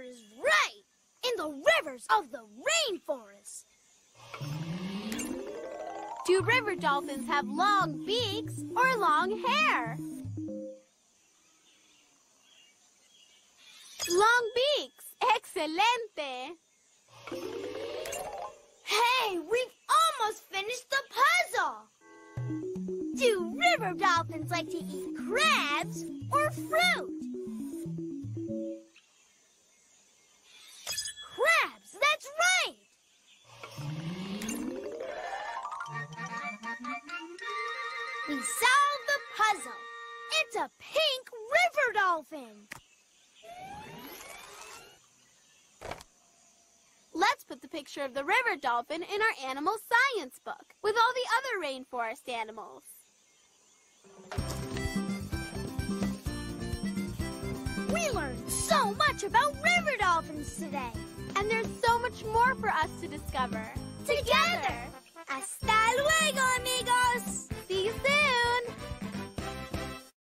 answer is right. In the rivers of the rainforest. Do river dolphins have long beaks or long hair? Long beaks. Excelente. Hey, we've almost finished the puzzle. Do river dolphins like to eat crabs or fruit? We solved the puzzle. It's a pink river dolphin. Let's put the picture of the river dolphin in our animal science book with all the other rainforest animals. We learned so much about river dolphins today. And there's so much more for us to discover. Together, Hasta